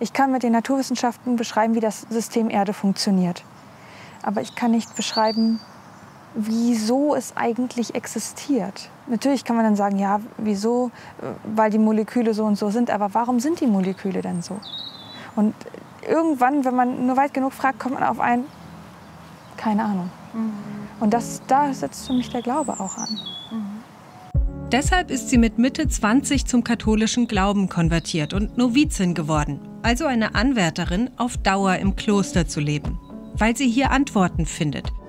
Ich kann mit den Naturwissenschaften beschreiben, wie das System Erde funktioniert. Aber ich kann nicht beschreiben, wieso es eigentlich existiert. Natürlich kann man dann sagen, ja, wieso, weil die Moleküle so und so sind, aber warum sind die Moleküle denn so? Und irgendwann, wenn man nur weit genug fragt, kommt man auf ein, keine Ahnung. Mhm. Und das, da setzt für mich der Glaube auch an. Mhm. Deshalb ist sie mit Mitte 20 zum katholischen Glauben konvertiert und Novizin geworden, also eine Anwärterin, auf Dauer im Kloster zu leben, weil sie hier Antworten findet –